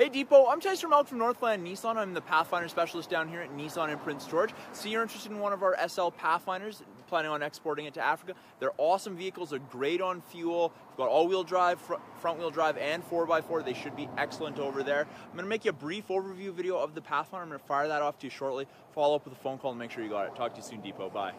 Hey Dipo, I'm Chase Malk from Northland Nissan. I'm the Pathfinder specialist down here at Nissan in Prince George. So you're interested in one of our SL Pathfinders, planning on exporting it to Africa. They're awesome vehicles. They're great on fuel. You've got all-wheel drive, fr- front-wheel drive, and 4x4. They should be excellent over there. I'm going to make you a brief overview video of the Pathfinder. I'm going to fire that off to you shortly. Follow up with a phone call and make sure you got it. Talk to you soon, Dipo. Bye.